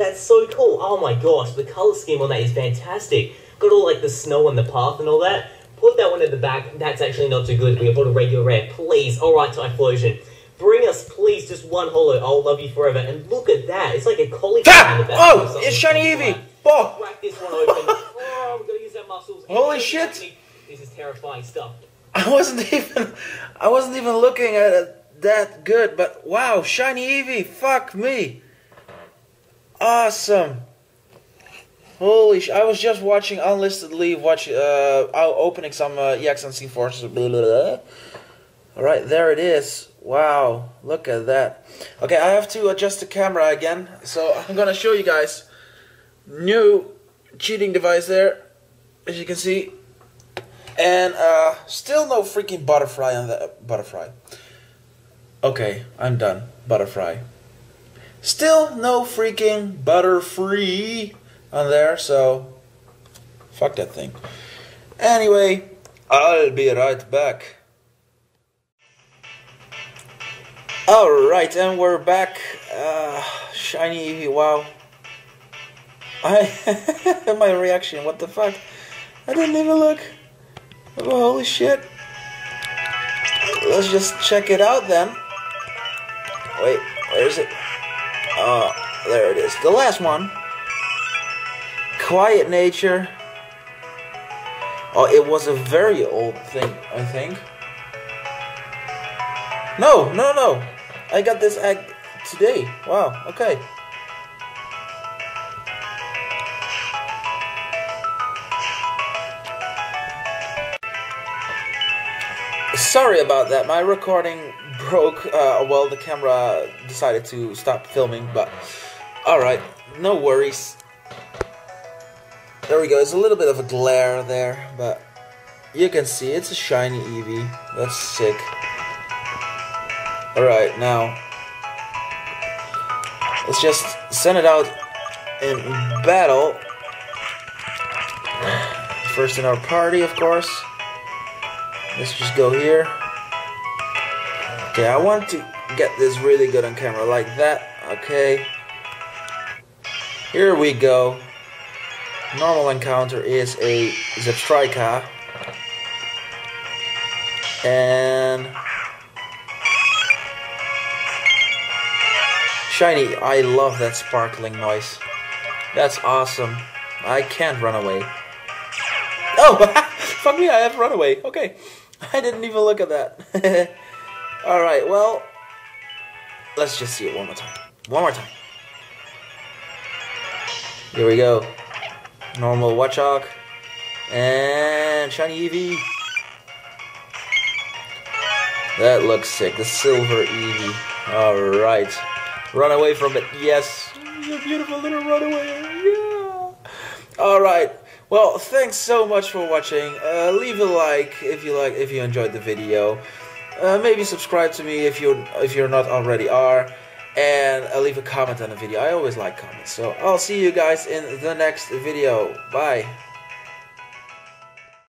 That's so cool. Oh my gosh, the color scheme on that is fantastic. Got all like the snow on the path and all that. Put that one at the back. That's actually not too good. We have put a regular rare. Please. Alright, Typhlosion. Bring us, please, just one holo. I'll love you forever. And look at that. It's like a cauliflower in the back. Oh, it's Shiny Eevee! Oh, Crack this one open. oh, we've got to use our muscles. Holy shit. This is terrifying stuff. I wasn't even, I wasn't even looking at it that good, but wow, Shiny Eevee, fuck me. Awesome. Holy sh! I was just watching UnlistedLeaf, watch, uh, opening some uh, EX Unseen Forces. Blah, blah, blah. All right, there it is. Wow, look at that. Okay, I have to adjust the camera again, so I'm gonna show you guys new cheating device there, as you can see, and uh, still no freaking butterfly on the butterfly. Okay, I'm done. Butterfly. Still no freaking Butterfree on there, so fuck that thing. Anyway, I'll be right back. Alright, and we're back. Uh, shiny wow. I my reaction, what the fuck? I didn't even look. Oh, holy shit. Let's just check it out then. Wait, where is it? Oh, there it is. The last one. Quiet Nature. Oh, it was a very old thing, I think. No, no, no. I got this egg today. Wow, okay. Sorry about that. My recording broke. Uh, well, the camera decided to stop filming, but alright, no worries. There we go. It's a little bit of a glare there, but you can see it's a shiny Eevee. That's sick. Alright, now let's just send it out in battle. First in our party, of course. Let's just go here. Okay, I want to get this really good on camera, like that. Okay. Here we go. Normal encounter is a Zebstrika. And Shiny, I love that sparkling noise. That's awesome. I can't run away. Oh, fuck me, I have run away. Okay. I didn't even look at that. Alright, well, let's just see it one more time. One more time. Here we go. Normal Watchog. And Shiny Eevee. That looks sick. The silver Eevee. Alright. Run away from it. Yes. You beautiful little runaway. Yeah. Alright. Well, thanks so much for watching. Uh, leave a like if you like if you enjoyed the video. Uh, maybe subscribe to me if you if you're not already are, and uh, leave a comment on the video. I always like comments. So I'll see you guys in the next video. Bye.